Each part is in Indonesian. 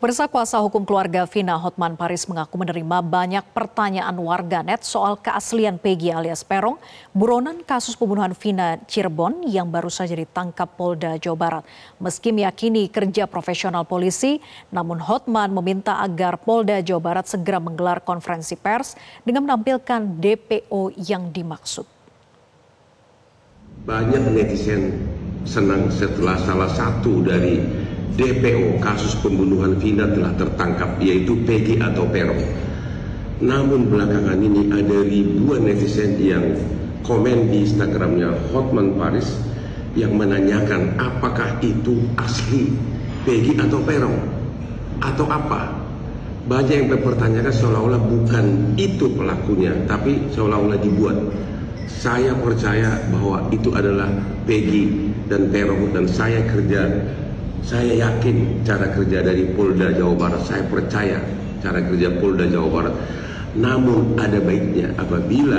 Pemirsa kuasa hukum keluarga Vina Hotman Paris mengaku menerima banyak pertanyaan warganet soal keaslian Peggy alias Perong, buronan kasus pembunuhan Vina Cirebon yang baru saja ditangkap Polda Jawa Barat. Meski meyakini kerja profesional polisi, namun Hotman meminta agar Polda Jawa Barat segera menggelar konferensi pers dengan menampilkan DPO yang dimaksud. Banyak netizen senang setelah salah satu dari DPO kasus pembunuhan Vina telah tertangkap yaitu Peggy atau Peron. Namun belakangan ini ada ribuan netizen yang komen di Instagramnya Hotman Paris yang menanyakan apakah itu asli Peggy atau Peron atau apa. Banyak yang mempertanyakan seolah-olah bukan itu pelakunya, tapi seolah-olah dibuat. Saya percaya bahwa itu adalah Peggy dan Peron dan saya kerja saya yakin cara kerja dari Polda Jawa Barat, saya percaya cara kerja Polda Jawa Barat. Namun ada baiknya apabila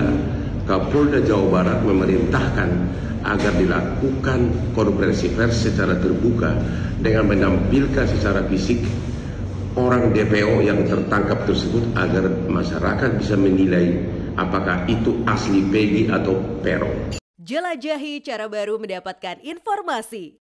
Kapolda Jawa Barat memerintahkan agar dilakukan konferensi pers secara terbuka dengan menampilkan secara fisik orang DPO yang tertangkap tersebut agar masyarakat bisa menilai apakah itu asli Peggy atau Peron. Jelajahi cara baru mendapatkan informasi.